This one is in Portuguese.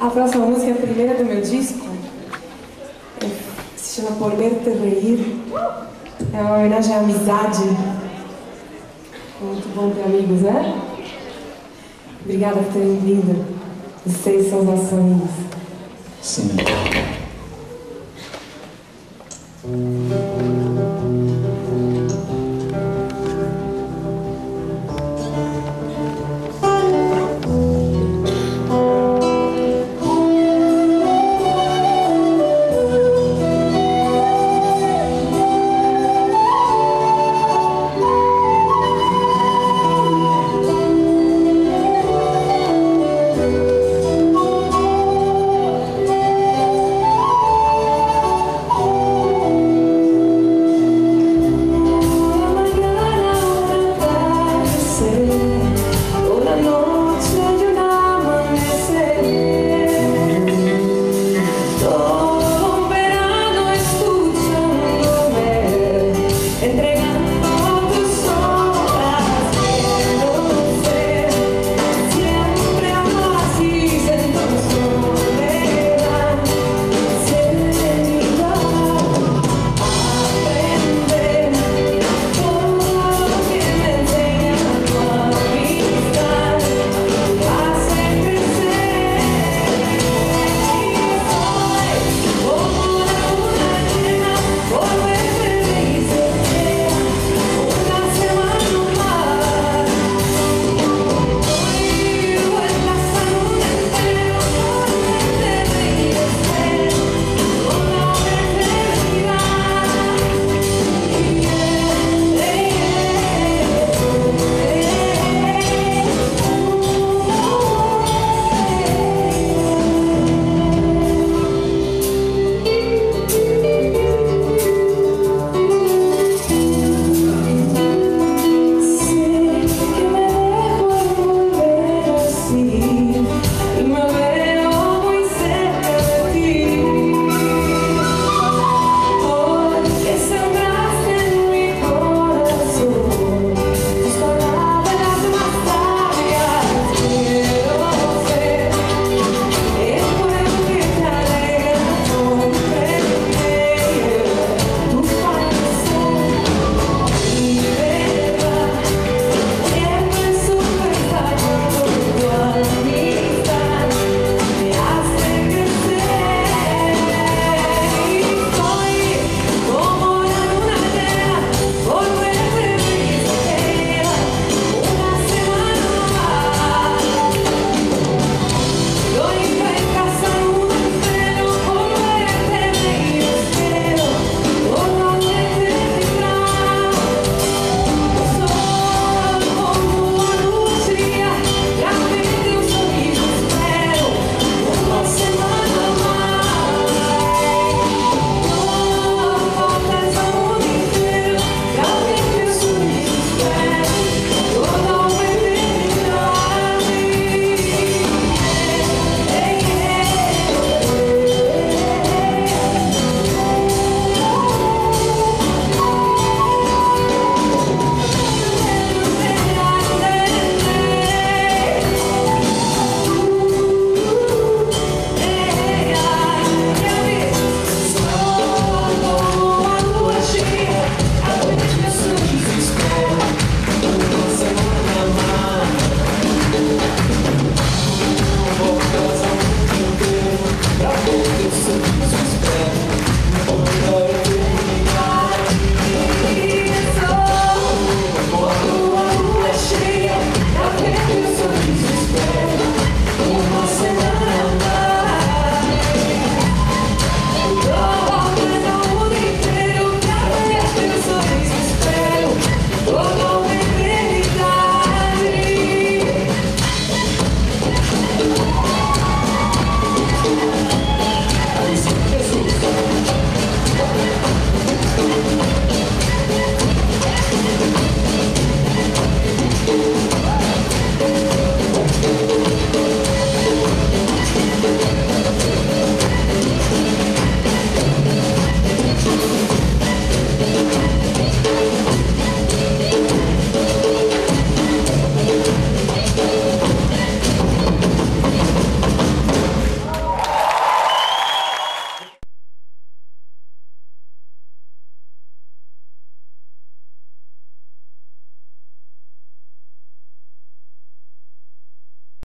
A próxima música é a primeira do meu disco. É, se chama Por Verte Reir. É uma homenagem à amizade. Muito bom ter amigos, né? Obrigada por terem vindo. Vocês são nossos amigos. Sim.